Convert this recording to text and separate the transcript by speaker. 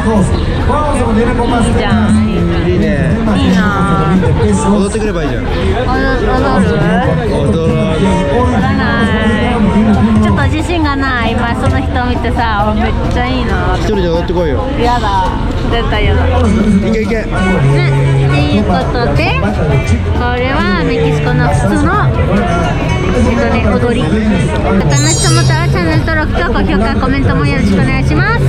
Speaker 1: いいじゃんい
Speaker 2: いね
Speaker 1: いいな
Speaker 2: 踊ってくればいいじゃん踊る踊
Speaker 1: らないちょっと自信がない今その人を見てさめっちゃいいな一人
Speaker 2: で踊ってこいよ
Speaker 1: 嫌だ絶対やだ
Speaker 2: いけいけね
Speaker 1: っていうことでこれはメキシコの普通のえっとね、踊りお楽しさたはチャンネル登録と高評価コメントもよろしくお願いします。